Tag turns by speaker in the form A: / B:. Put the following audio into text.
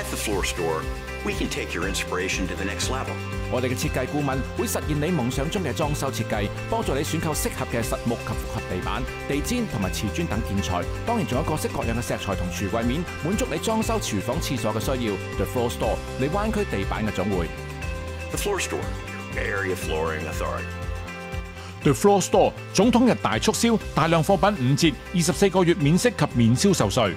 A: at the Floor Store, we can take your inspiration to the next level.
B: 我哋嘅设计顾问会实现你梦想中嘅装修设计，帮助你选购适合嘅实木及复合地板、地毡同埋瓷砖等建材，当然仲有各式各样嘅石材同橱柜面，满足你装修厨房、厕所嘅需要。The Floor Store，你湾区地板嘅总会。
A: The Floor Store，Area Flooring Authority。
C: The Floor Store，总统日大促销，大量货品五折，二十四个月免息及免销售税。